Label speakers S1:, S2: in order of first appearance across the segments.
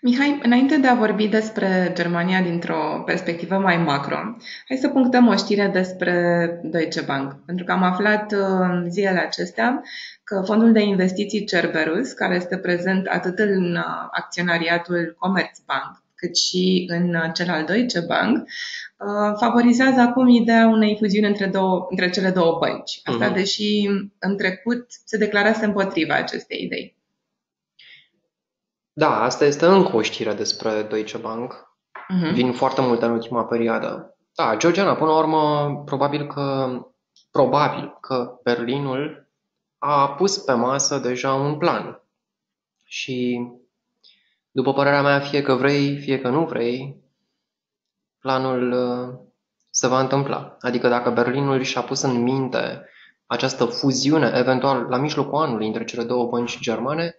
S1: Mihai, înainte de a vorbi despre Germania dintr-o perspectivă mai macro, hai să punctăm o știre despre Deutsche Bank. Pentru că am aflat uh, zilele acestea că fondul de investiții Cerberus, care este prezent atât în uh, acționariatul Commerzbank, cât și în uh, cel al Deutsche Bank, favorizează acum ideea unei fuziuni între, două, între cele două bănci. Asta uh-huh. deși în trecut se declarase împotriva acestei idei.
S2: Da, asta este încă o știre despre Deutsche Bank. Uh-huh. Vin foarte multe în ultima perioadă. Da, Georgiana, până la urmă, probabil că, probabil că Berlinul a pus pe masă deja un plan. Și, după părerea mea, fie că vrei, fie că nu vrei, planul uh, se va întâmpla. Adică dacă Berlinul și-a pus în minte această fuziune, eventual la mijlocul anului, între cele două bănci germane,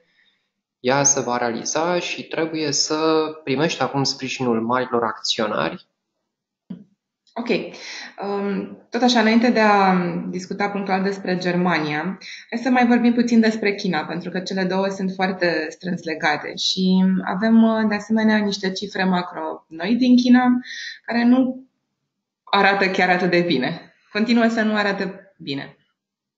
S2: ea se va realiza și trebuie să primești acum sprijinul marilor acționari.
S1: Ok. Um, tot așa, înainte de a discuta punctual despre Germania, hai să mai vorbim puțin despre China, pentru că cele două sunt foarte strâns legate și avem uh, de asemenea niște cifre macro noi din China care nu arată chiar atât de bine. Continuă să nu arate bine.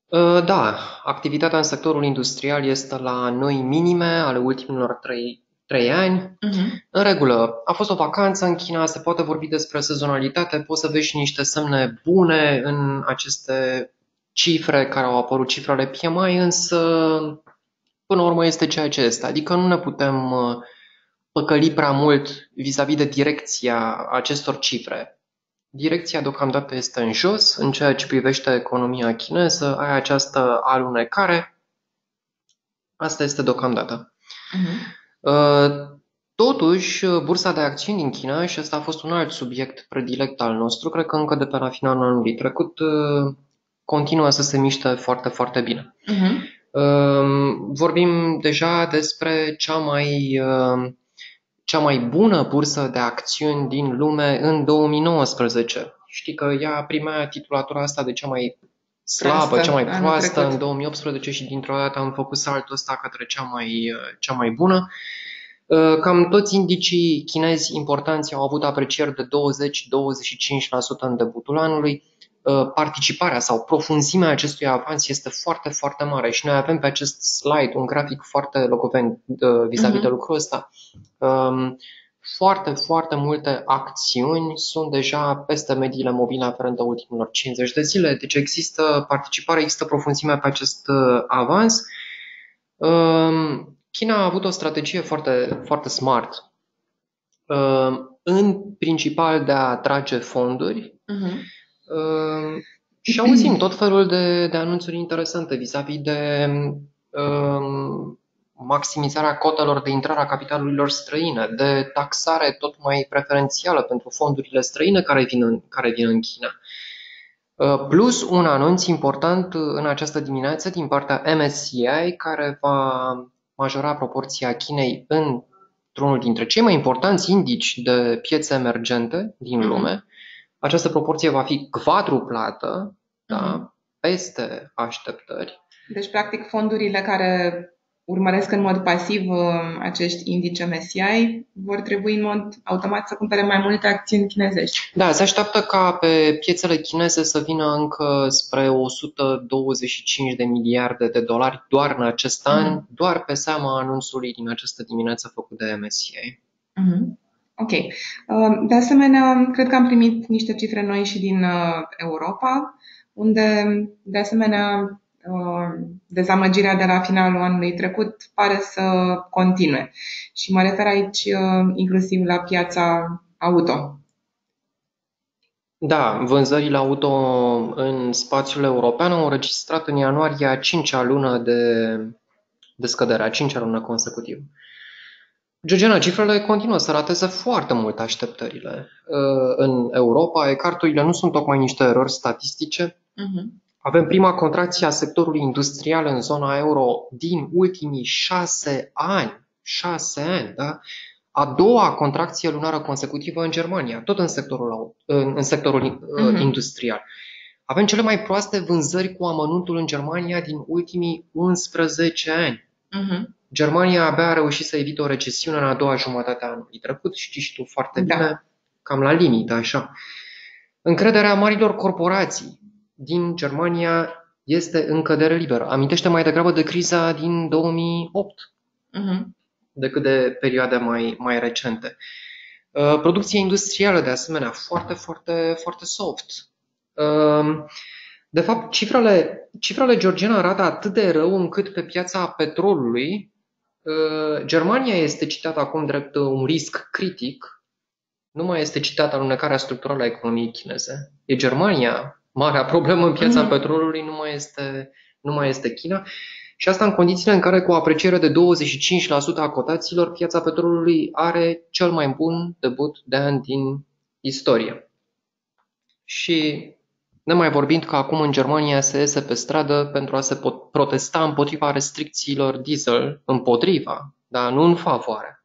S2: Uh, da, activitatea în sectorul industrial este la noi minime ale ultimilor trei, trei ani. Uh-huh. În regulă, a fost o vacanță în China, se poate vorbi despre sezonalitate, poți să vezi și niște semne bune în aceste cifre care au apărut, cifrele PMI, însă până la urmă este ceea ce este. Adică nu ne putem uh, păcăli prea mult vis-a-vis de direcția acestor cifre. Direcția deocamdată este în jos în ceea ce privește economia chineză, ai această alunecare. Asta este deocamdată. Uh-huh. Totuși, bursa de acțiuni din China, și ăsta a fost un alt subiect predilect al nostru, cred că încă de pe la finalul anului trecut, uh, continuă să se miște foarte, foarte bine. Uh-huh. Vorbim deja despre cea mai uh, cea mai bună bursă de acțiuni din lume în 2019. Știi că ea primea titulatura asta de cea mai slabă, Proastă, cea mai proastă în 2018 și dintr-o dată am făcut saltul ăsta către cea mai, cea mai bună. Uh, cam toți indicii chinezi importanți au avut aprecieri de 20-25% în debutul anului. Uh, participarea sau profunzimea acestui avans este foarte, foarte mare și noi avem pe acest slide un grafic foarte locovent uh, vis-a-vis uh-huh. de lucrul ăsta. Um, foarte, foarte multe acțiuni sunt deja peste mediile mobile aferente ultimilor 50 de zile, deci există participare, există profunzime pe acest uh, avans. Um, China a avut o strategie foarte, foarte smart, um, în principal de a atrage fonduri, uh-huh Uh, și auzim tot felul de, de anunțuri interesante vis-a-vis de uh, maximizarea cotelor de intrare a capitalurilor străine, de taxare tot mai preferențială pentru fondurile străine care vin în, care vin în China. Uh, plus un anunț important în această dimineață din partea MSCI care va majora proporția Chinei într-unul dintre cei mai importanți indici de piețe emergente din mhm. lume, această proporție va fi quadruplată, mm-hmm. da, mhm. peste așteptări.
S1: Deci, practic, fondurile care urmăresc în mod pasiv uh, acești indice MSCI vor trebui în mod automat să cumpere mai multe acțiuni chinezești.
S2: Da, se așteaptă ca pe piețele chineze să vină încă spre 125 de miliarde de dolari doar în acest mm. an, doar pe seama anunțului din această dimineață făcut de MSCI. Mm-hmm.
S1: Ok. Uh, de asemenea, cred că am primit niște cifre noi și din uh, Europa, unde, de asemenea, uh, dezamăgirea de la finalul anului trecut pare să continue. Și mă refer aici inclusiv la piața auto.
S2: Da, vânzările auto în spațiul european au înregistrat în ianuarie a cincea lună de, de scădere, a cincea lună consecutivă. Georgiana, cifrele continuă să rateze foarte mult așteptările. Uh, în Europa, ecarturile nu sunt tocmai niște erori statistice. Uh-huh. Avem prima contracție a sectorului industrial în zona euro din ultimii șase ani. Șase ani, da? A doua contracție lunară consecutivă în Germania, tot în sectorul, în, în sectorul uh-huh. industrial. Avem cele mai proaste vânzări cu amănuntul în Germania din ultimii 11 ani. Uh-huh. Germania abia a reușit să evite o recesiune în a doua jumătate a anului trecut, știi și tu foarte da. bine, cam la limită, așa. Încrederea marilor corporații din Germania este în cădere liberă. Amintește mai degrabă de criza din 2008 uh-huh. Mhm. decât de perioade mai, mai recente. Uh, producția industrială, de asemenea, foarte, foarte, foarte soft. Uh, de fapt, cifrele, cifrele georgiene arată atât de rău încât pe piața petrolului uh, Germania este citată acum drept un risc critic, nu mai este citată alunecarea structurală a economiei chineze. E Germania, marea problemă în piața mm-hmm. petrolului nu mai, este, nu mai este China. Și asta în condițiile în care cu o apreciere de 25% a cotațiilor, piața petrolului are cel mai bun debut de an din istorie. Și ne mai vorbind că acum în Germania se iese pe stradă pentru a se protesta împotriva restricțiilor diesel, împotriva, dar nu în favoare.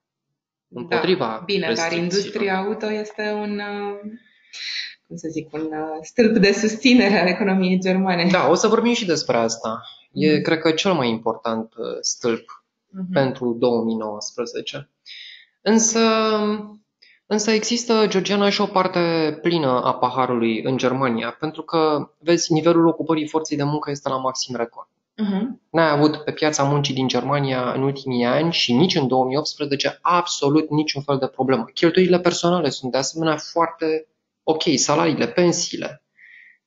S2: Împotriva da,
S1: bine, dar industria auto este un, uh, cum să zic, un uh, stâlp de susținere a economiei germane.
S2: Da, o să vorbim și despre asta. E, mm. cred că, cel mai important uh, stâlp mm-hmm. pentru 2019. Însă, Însă există, Georgiana, și o parte plină a paharului în Germania, pentru că, vezi, nivelul ocupării forței de muncă este la maxim record. Uh-huh. N-ai avut pe piața muncii din Germania în ultimii ani și nici în 2018 absolut niciun fel de problemă. Cheltuielile personale sunt de asemenea foarte ok, salariile, pensiile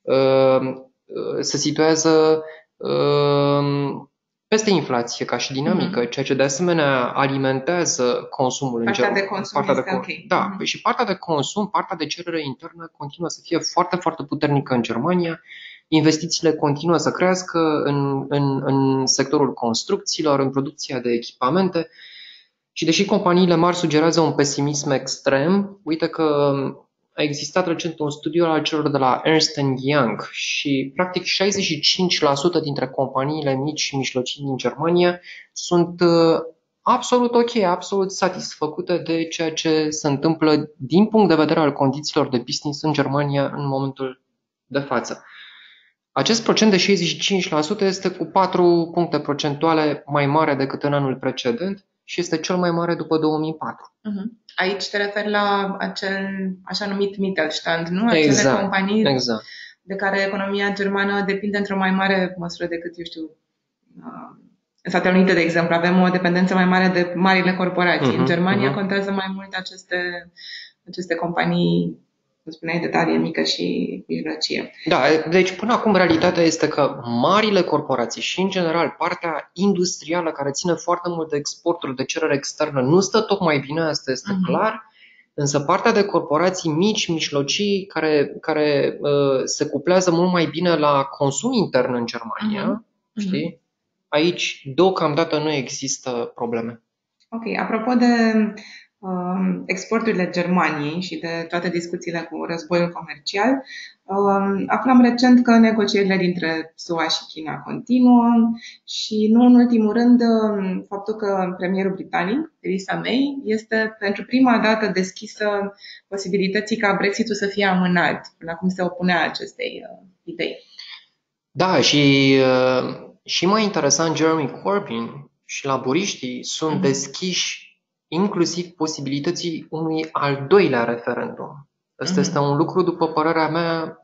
S2: uh, uh, se situează uh, peste inflație ca și dinamică, mm-hmm. ceea ce de asemenea alimentează consumul
S1: partea în de consum partea de
S2: consum. Da, mm-hmm. și partea de consum, partea de cerere internă continuă să fie foarte, foarte puternică în Germania. Investițiile continuă să crească în, în, în sectorul construcțiilor, în producția de echipamente. Și deși companiile mari sugerează un pesimism extrem, uite că a existat recent un studiu al celor de la Ernst Young și practic 65% dintre companiile mici și mijlocii din Germania sunt uh, absolut ok, absolut satisfăcute de ceea ce se întâmplă din punct de vedere al condițiilor de business în Germania în momentul de față. Acest procent de 65% este cu 4 puncte procentuale mai mare decât în anul precedent și este cel mai mare după 2004. Uh-huh.
S1: Aici te referi la acel așa numit Mittelstand, nu? Acele exact, companii exact. de care economia germană depinde într-o mai mare măsură decât, eu știu, uh, în Statele Unite, de exemplu, avem o dependență mai mare de marile corporații. Uh-huh, în mhm, Germania uh-huh. contează mai mult aceste, aceste companii cum spuneai, de talie mică și mijlocie.
S2: Da, deci până acum realitatea este că marile corporații și, în general, partea industrială care ține foarte mult de exporturi, de cerere externă, nu stă tocmai bine, asta este uh-huh. clar, însă partea de corporații mici, mijlocii, care, care uh, se cuplează mult mai bine la consum intern în Germania, uh-huh. știi? Aici, deocamdată, nu există probleme.
S1: Ok, apropo de Um, exporturile Germaniei și de toate discuțiile cu războiul comercial, um, aflam recent că negocierile dintre SUA și China continuă și nu în ultimul rând um, faptul că premierul britanic, Theresa May, este pentru prima dată deschisă posibilității ca Brexitul să fie amânat. Până acum se opunea acestei uh, idei.
S2: Da, și, uh, și mai interesant, Jeremy Corbyn și laburiștii sunt mm-hmm. deschiși inclusiv posibilității unui al doilea referendum. Ăsta mm-hmm. este un lucru, după părerea mea,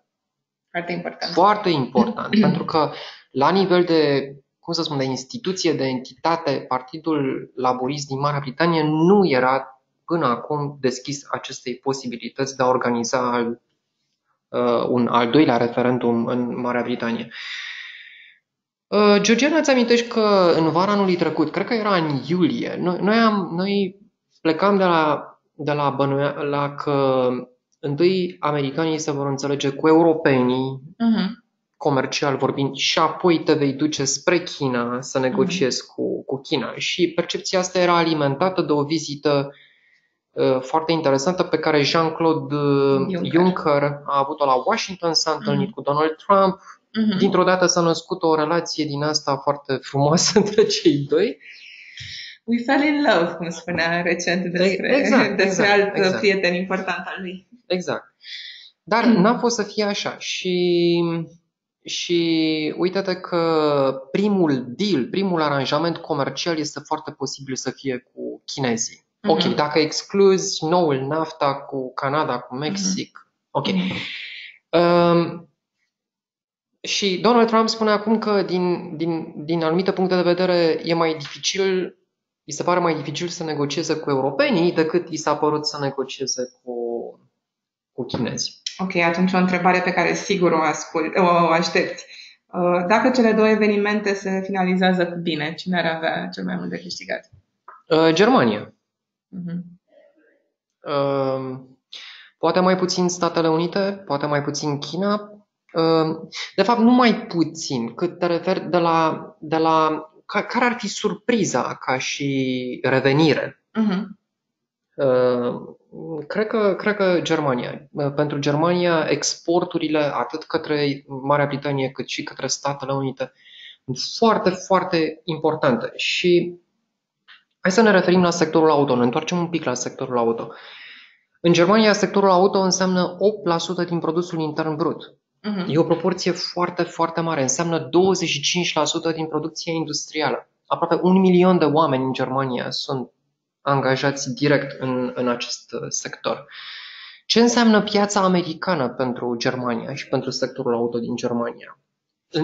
S1: foarte important.
S2: Foarte important, pentru că la nivel de, cum să spun, de instituție, de entitate, Partidul Laborist din Marea Britanie nu era până acum deschis acestei posibilități de a organiza al, uh, un al doilea referendum în Marea Britanie. Uh, Georgiana, îți amintești că în vara anului trecut, cred că era în iulie, noi, noi, am, noi plecam de la, de la bănuia, la că întâi americanii se vor înțelege cu europenii, uh-huh. comercial vorbind, și apoi te vei duce spre China să negociezi uh-huh. cu, cu China. Și percepția asta era alimentată de o vizită uh, foarte interesantă pe care Jean-Claude uh, Juncker, Juncker a avut-o la Washington, s-a întâlnit uh-huh. cu Donald Trump, Uh-huh. Dintr-o dată s-a născut o relație din asta foarte frumoasă între cei doi.
S1: We fell in love, cum spunea recent despre, exact, despre exact, alt exact. prieten important al lui.
S2: Exact. Dar mm. n-a fost să fie așa și, și uite-te că primul deal, primul aranjament comercial este foarte posibil să fie cu chinezii. Mm-hmm. Ok, mhm. dacă excluzi noul NAFTA cu Canada, cu Mexic, mm-hmm. ok. Mm-hmm. Um, și Donald Trump spune acum că din, din, din anumite puncte de vedere e mai dificil, îi se pare mai dificil să negocieze cu europenii decât i s-a părut să negocieze cu, cu chinezi.
S1: Ok, atunci o întrebare pe care sigur o, ascult, o aștepți. Uh, dacă cele două evenimente se finalizează cu bine, cine ar avea cel mai mult de câștigat?
S2: Uh, Germania. Uh-huh. Uh, poate mai puțin Statele Unite, poate mai puțin China. Uh, de fapt, nu mai puțin, cât te referi de la, de la care ar fi surpriza ca și revenire. Uh-huh. Uh, cred că, cred că Germania. Uh, pentru Germania, exporturile, atât către Marea Britanie, cât și către Statele Unite, sunt foarte, foarte importante. Și hai să ne referim la sectorul auto, ne întoarcem un pic la sectorul auto. În Germania, sectorul auto înseamnă 8% din produsul intern brut. Uh-huh. E o proporție foarte, foarte mare. Înseamnă 25% din producția industrială. Aproape un milion de oameni în Germania sunt angajați direct în, în acest uh, sector. Ce înseamnă piața americană pentru Germania și pentru sectorul auto din Germania?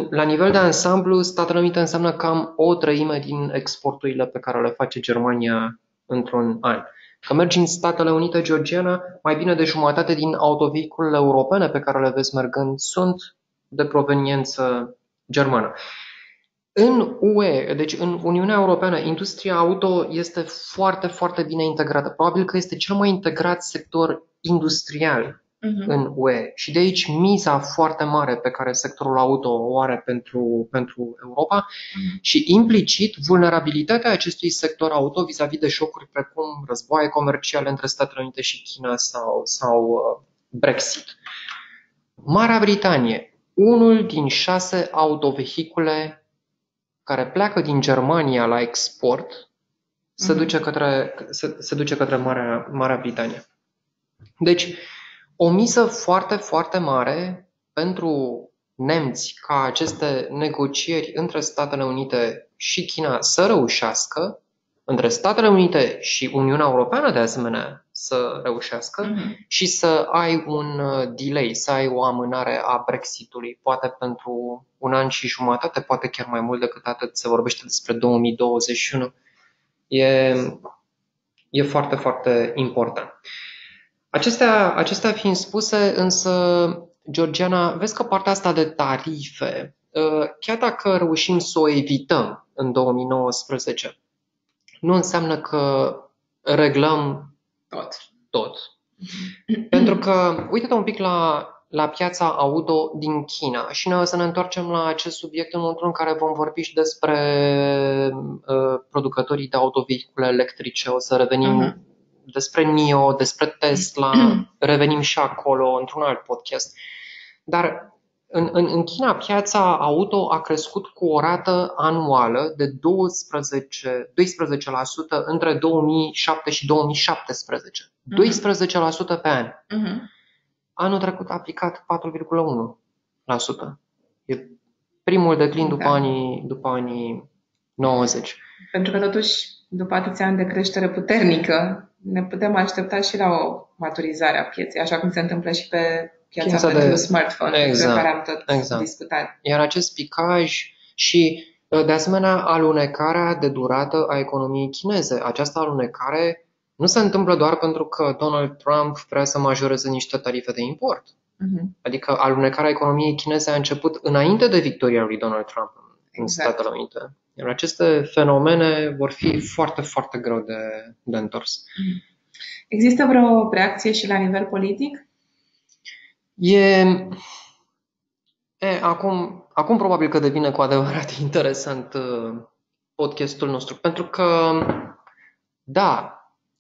S2: La nivel de ansamblu, Statele Unite înseamnă cam o treime din exporturile pe care le face Germania într-un an. Că mergi în Statele Unite, Georgiana, mai bine de jumătate din autovehiculele europene pe care le vezi mergând sunt de proveniență germană. În UE, deci în Uniunea Europeană, industria auto este foarte, foarte bine integrată. Probabil că este cel mai integrat sector industrial uh-huh. în UE. Și de aici miza foarte mare pe care sectorul auto o are pentru, pentru Europa uh-huh. și implicit vulnerabilitatea acestui sector auto vis-a-vis de șocuri precum războaie comerciale între Statele Unite și China sau, sau uh, Brexit. Marea Britanie, unul din șase autovehicule care pleacă din Germania la export se mhm. duce către, se, se duce către Marea, Marea Britanie. Deci, o misă foarte, foarte mare pentru nemți ca aceste negocieri între Statele Unite și China să reușească, între Statele Unite și Uniunea Europeană de asemenea să reușească uh-huh. și să ai un uh, delay, să ai o amânare a Brexitului, poate pentru un an și jumătate, poate chiar mai mult decât atât, se vorbește despre 2021. E, e foarte, foarte important. Acestea, acestea fiind spuse, însă, Georgiana, vezi că partea asta de tarife, uh, chiar dacă reușim să o evităm în 2019, nu înseamnă că reglăm
S1: tot.
S2: tot. Pentru că, uite-te un pic la, la piața auto din China și noi o să ne întoarcem la acest subiect în momentul în care vom vorbi și despre uh, producătorii de autovehicule electrice. O să revenim uh-huh. Despre NIO, despre Tesla, revenim și acolo într-un alt podcast. Dar în, în, în China, piața auto a crescut cu o rată anuală de 12, 12% între 2007 și 2017. Uh-huh. 12% pe an. Uh-huh. Anul trecut a aplicat 4,1%. E primul declin după, da. anii, după anii 90.
S1: Pentru că totuși, după atâția ani de creștere puternică, ne putem aștepta și la o maturizare a pieței, așa cum se întâmplă și pe piața, piața pentru de... smartphone, exact, pe care am tot exact. discutat.
S2: Iar acest picaj și, uh, de asemenea, alunecarea de durată a economiei chineze. Această alunecare nu se întâmplă doar pentru că Donald Trump vrea să majoreze niște tarife de import. Uh-huh. Adică alunecarea economiei chineze a început înainte de victoria lui Donald Trump în exact. Statele Unite. Iar aceste fenomene vor fi foarte, foarte greu de, de întors. Mhm.
S1: Există vreo reacție și la nivel politic?
S2: E, e acum, acum probabil că devine cu adevărat interesant uh, podcastul nostru, pentru că, da,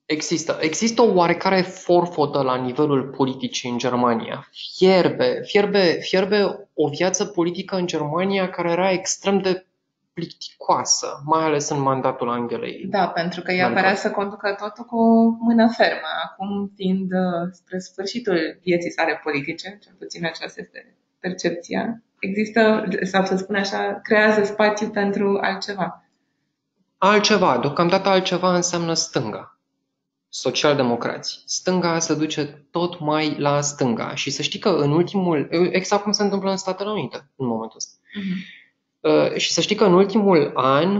S2: Există. Există o oarecare forfotă la nivelul politicii în Germania. Fierbe, fierbe, fierbe o viață politică în Germania care era extrem de plicticoasă, mai ales în mandatul Angelei.
S1: Da, pentru că ea părea să conducă totul cu o mână fermă. Acum, fiind uh, spre sfârșitul vieții sale politice, cel puțin aceasta este percepția, există, sau să spun așa, creează spațiu pentru altceva.
S2: Altceva, deocamdată altceva înseamnă stânga. Socialdemocrați. Stânga se duce tot mai la stânga și să știi că în ultimul, exact cum se întâmplă în Statele Unite în momentul ăsta. Uh-huh. Și să știi că în ultimul an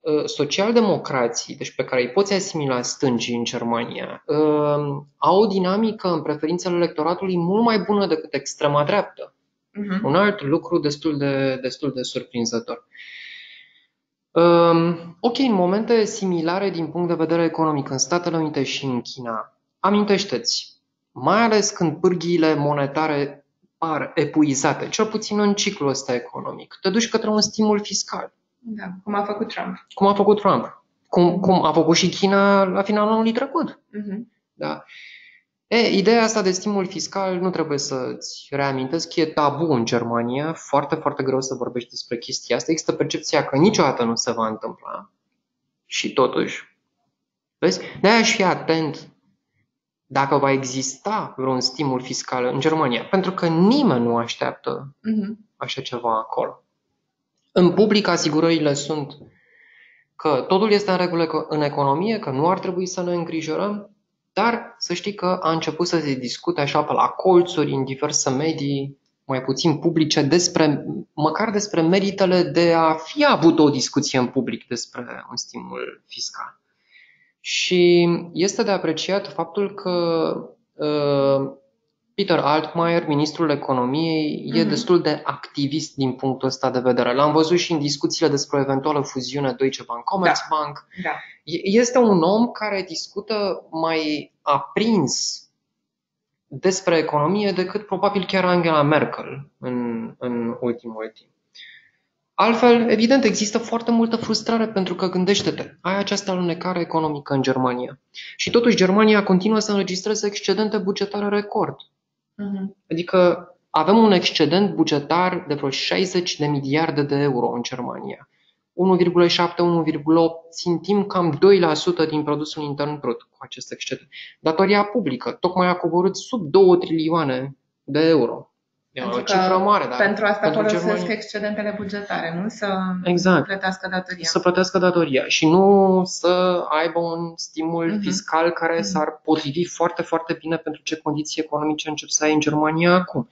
S2: uh, socialdemocrații, deci pe care îi poți asimila stângii în Germania, uh, au o dinamică în preferințele electoratului mult mai bună decât extrema dreaptă. Uh-huh. Un alt lucru destul de, destul de surprinzător. Um, ok, în momente similare din punct de vedere economic în Statele Unite și în China, amintește-ți, mai ales când pârghiile monetare par epuizate, cel puțin în ciclul ăsta economic, te duci către un stimul fiscal.
S1: Da, cum a făcut Trump.
S2: Cum a făcut Trump. Cum, cum a făcut și China la finalul anului trecut.
S1: Uh-huh.
S2: Da. E, ideea asta de stimul fiscal nu trebuie să-ți reamintesc, e tabu în Germania, foarte, foarte greu să vorbești despre chestia asta. Există percepția că niciodată nu se va întâmpla și totuși. Vezi? De-aia aș fi atent dacă va exista vreun stimul fiscal în Germania, pentru că nimeni nu așteaptă uh-huh. așa ceva acolo. În public, asigurările sunt că totul este în regulă în economie, că nu ar trebui să ne îngrijorăm, dar să știi că a început să se discute așa pe la colțuri, în diverse medii, mai puțin publice, despre, măcar despre meritele de a fi avut o discuție în public despre un stimul fiscal. Și este de apreciat faptul că uh, Peter Altmaier, ministrul economiei, mm-hmm. e mhm. destul de activist din punctul ăsta de vedere. L-am văzut și în discuțiile despre o eventuală fuziune Deutsche Bank Commerzbank.
S1: Da. da.
S2: Este un om care discută mai aprins despre economie decât probabil chiar Angela Merkel în, în ultimul timp. Altfel, evident, există foarte multă frustrare pentru că gândește-te, ai această alunecare economică în Germania și totuși Germania continuă să înregistreze excedente bugetare record.
S1: Uh-huh.
S2: Adică avem un excedent bugetar de vreo 60 de miliarde de euro în Germania. 1,7-1,8, țintim cam 2% din produsul intern brut cu acest excedent. Datoria publică tocmai a coborât sub 2 trilioane de euro. E o cifră mare, dar
S1: pentru asta pentru folosesc Germania... excedentele bugetare, nu? Să
S2: exact.
S1: plătească datoria.
S2: Să plătească datoria și nu să aibă un stimul uh-huh. fiscal care uh-huh. s-ar potrivi foarte, foarte bine pentru ce condiții economice încep să ai în Germania acum.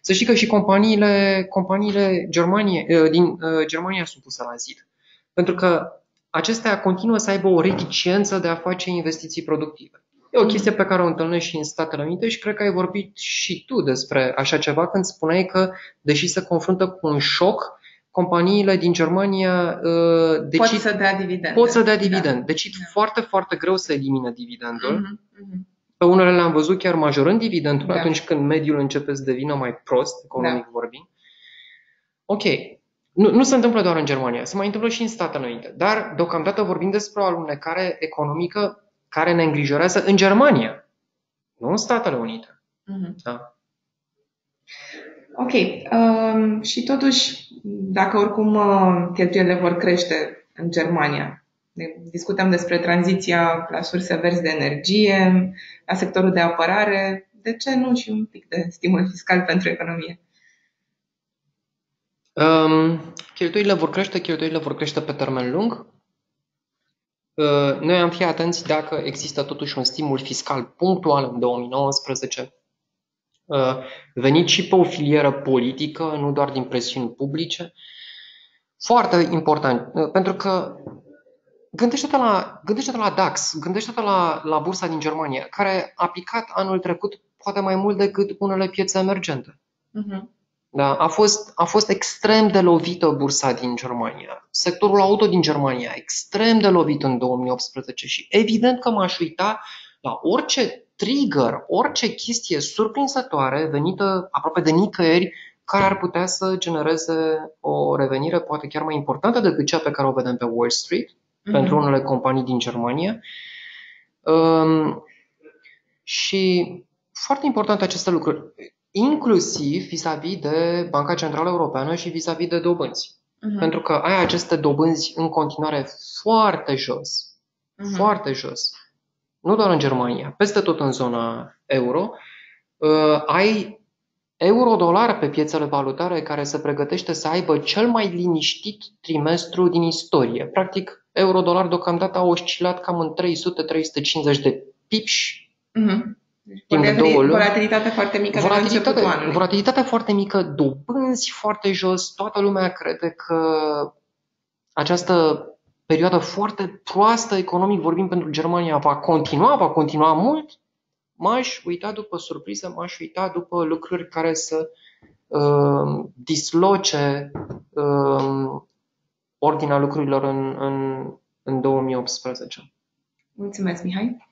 S2: Să știi că și companiile, companiile Germanie, uh, din uh, Germania sunt puse la zid. Pentru că acestea continuă să aibă o reticență de a face investiții productive. E o chestie pe care o întâlnești și în Statele Unite și cred că ai vorbit și tu despre așa ceva când spuneai că, deși se confruntă cu un șoc, companiile din Germania uh,
S1: decid, pot să dea dividend.
S2: Pot să dea da. dividend. Da. Decid da. foarte, foarte greu să elimine dividendul. Uh-huh, uh-huh. Pe unele le-am văzut chiar majorând dividendul da. atunci când mediul începe să devină mai prost, economic da. vorbind. Ok, nu, nu se întâmplă doar în Germania, se mai întâmplă și în Statele Unite. Dar, deocamdată, vorbim despre o alunecare economică care ne îngrijorează în Germania, nu în Statele Unite.
S1: Mm-hmm. Da. Ok. Um, și totuși, dacă oricum uh, cheltuielile vor crește în Germania, discutăm despre tranziția la surse verzi de energie, la sectorul de apărare, de ce nu și un pic de stimul fiscal pentru economie?
S2: Um, cheltuielile vor crește, cheltuielile vor crește pe termen lung. Uh, noi am fi atenți dacă există totuși un stimul fiscal punctual în 2019, uh, venit și pe o filieră politică, nu doar din presiuni publice. Foarte important, uh, pentru că gândește-te la, gândește-te la DAX, gândește-te la, la bursa din Germania, care a picat anul trecut poate mai mult decât unele piețe emergente.
S1: Uh-huh.
S2: Da, a, fost, a fost extrem de lovită bursa din Germania. Sectorul auto din Germania, extrem de lovit în 2018 și evident că m-aș uita la orice trigger, orice chestie surprinzătoare venită aproape de nicăieri care ar putea să genereze o revenire poate chiar mai importantă decât cea pe care o vedem pe Wall Street mm-hmm. pentru unele companii din Germania. Um, și foarte important aceste lucruri inclusiv vis-a-vis de Banca Centrală Europeană și vis-a-vis de dobânzi. Uh-huh. Pentru că ai aceste dobânzi în continuare foarte jos. Uh-huh. Foarte jos. Nu doar în Germania, peste tot în zona euro, uh, ai euro-dolar pe piețele valutare care se pregătește să aibă cel mai liniștit trimestru din istorie. Practic, euro-dolar deocamdată a oscilat cam în 300-350 de pips
S1: mm-hmm. timp de două luni. Volatilitate foarte mică volatilitate, de
S2: volatilitate foarte mică, dobânzi foarte jos. Toată lumea crede că această perioadă foarte proastă economic vorbim pentru Germania va continua, va continua mult m-aș uita după surpriză, m-aș uita după lucruri care să uh, disloce uh, ordinea lucrurilor în, în, în 2018.
S1: Mulțumesc, Mihai!